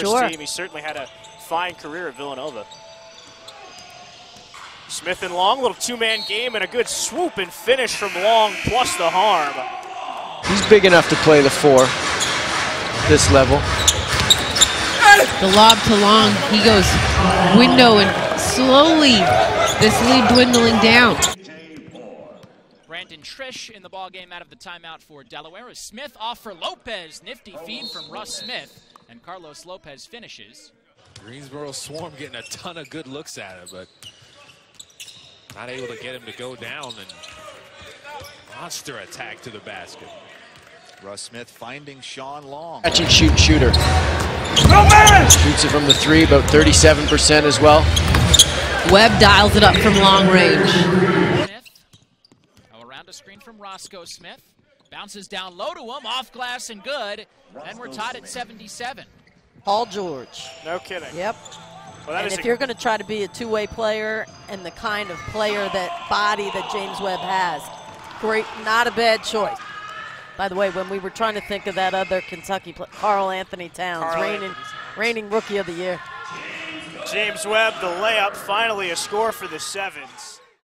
first Sure. team. He certainly had a fine career at Villanova. Smith and Long, little two-man game and a good swoop and finish from Long plus the harm. He's big enough to play the four this level. The lob to Long. He goes window and slowly this lead dwindling down. Brandon Triche in the ball game out of the timeout for Delaware. Smith off for Lopez. Nifty feed from Russ Smith. And Carlos Lopez finishes. Greensboro Swarm getting a ton of good looks at it, but not able to get him to go down and monster attack to the basket. Russ Smith finding Shawn Long. Catch and shoot shooter. Shoots it from the three, about 37% as well. Webb dials it up from long range. Smith. Oh, around a screen from Roscoe Smith. Bounces down low to him, off glass and good. And we're tied at 77. Paul George. No kidding. Yep. Well, And if you're going to try to be a two-way player and the kind of player that body that James Webb has, great, not a bad choice. By the way, when we were trying to think of that other Kentucky player, Karl-Anthony Towns, Karl reigning, Anthony Towns. reigning rookie of the year. James Webb, the layup, finally a score for the Sevens.